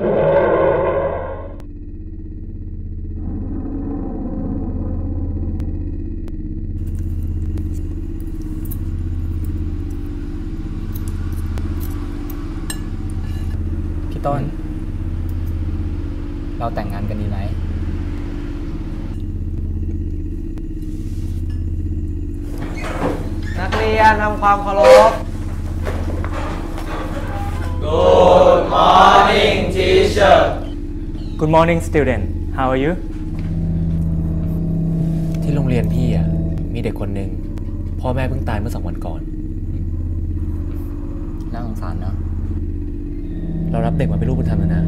พี่ต้น เราแต่งงานกันดีไหม นักเรียนทำความเคารพ Good morning student how are you ที่โรงเรียนพี่อะมีเด็กคนหนึ่งพ่อแม่เพิ่งตายเมื่อสองวันก่อน น่าสงสารเนอะเรารับเด็กมาเป็นลูกบุญธรรมแล้วนะ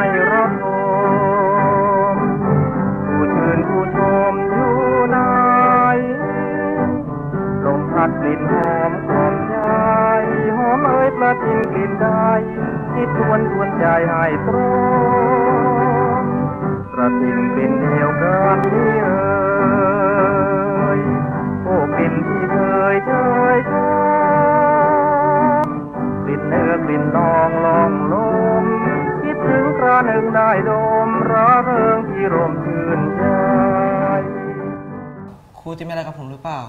ให้รับชมผู้ชื่นผู้ชมอยู่ไหนลมพัดกลิ่นหอมของใจหอมเอ่ยประทินกลิ่นใดที่ทวนทวนใจให้ตรงประทินกลิ่นเดียวกันนี้เอ่ยโอ้กลิ่นที่เคยเชยชมกลิ่นเนื้อกลิ่นนองลองลมคิดถึง หนึ่งได้ดมระเริงที่ร่มชื่นใจครูจะมีอะไรกับผมหรือเปล่า